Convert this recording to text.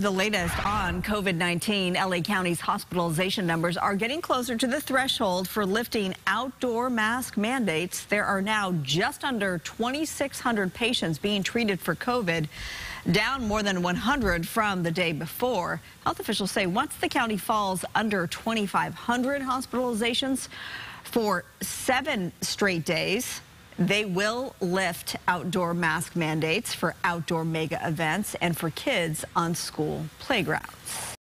The latest on COVID-19, LA County's hospitalization numbers are getting closer to the threshold for lifting outdoor mask mandates. There are now just under 2,600 patients being treated for COVID, down more than 100 from the day before. Health officials say once the county falls under 2,500 hospitalizations for seven straight days, they will lift outdoor mask mandates for outdoor mega events and for kids on school playgrounds.